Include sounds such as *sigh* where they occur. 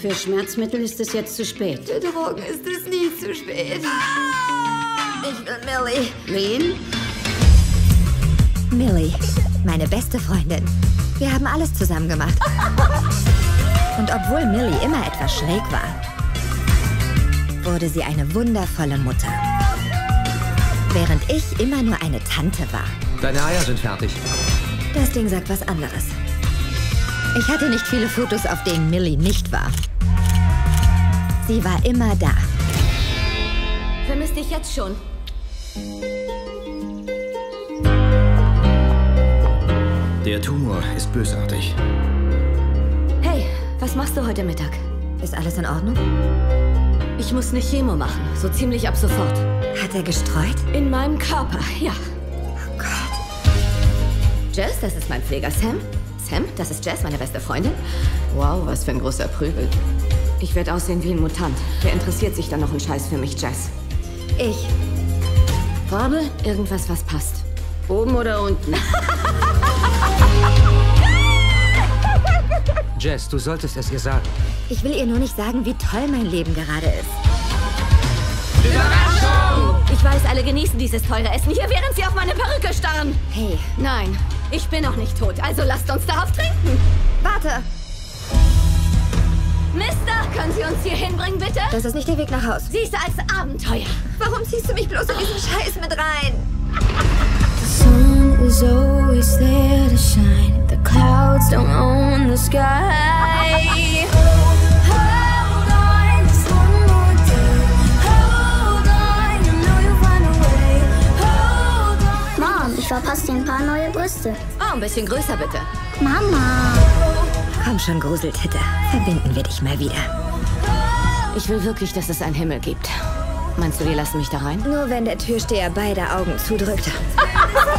Für Schmerzmittel ist es jetzt zu spät. Für Drogen ist es nie zu spät. Ich will Millie. Wen? Millie, meine beste Freundin. Wir haben alles zusammen gemacht. *laughs* Und obwohl Millie immer etwas schräg war, wurde sie eine wundervolle Mutter. Während ich immer nur eine Tante war. Deine Eier sind fertig. Das Ding sagt was anderes. Ich hatte nicht viele Fotos, auf denen Millie nicht war. Sie war immer da. Vermisst dich jetzt schon. Der Tumor ist bösartig. Hey, was machst du heute Mittag? Ist alles in Ordnung? Ich muss eine Chemo machen, so ziemlich ab sofort. Hat er gestreut? In meinem Körper, ja. Jess, das ist mein Pfleger Sam. Sam, das ist Jess, meine beste Freundin. Wow, was für ein großer Prügel. Ich werde aussehen wie ein Mutant. Wer interessiert sich dann noch ein Scheiß für mich, Jess? Ich. Farbe? Irgendwas, was passt. Oben oder unten? *laughs* Jess, du solltest es ihr sagen. Ich will ihr nur nicht sagen, wie toll mein Leben gerade ist. Ich weiß, alle genießen dieses teure Essen hier, während sie auf meine Perücke starren. Hey, Nein, ich bin noch nicht tot, also lasst uns darauf trinken. warte! Mister, können Sie uns hier hinbringen, bitte? Das ist nicht der Weg nach Haus. Siehst du als Abenteuer. Warum ziehst du mich bloß in diesen Scheiß mit rein? The sun is always there to shine. The clouds don't own the sky. Verpasse dir ein paar neue Brüste. Oh, ein bisschen größer, bitte. Mama. Komm schon, Gruseltitte. Verbinden wir dich mal wieder. Ich will wirklich, dass es einen Himmel gibt. Meinst du, die lassen mich da rein? Nur wenn der Türsteher beide Augen zudrückt. *laughs*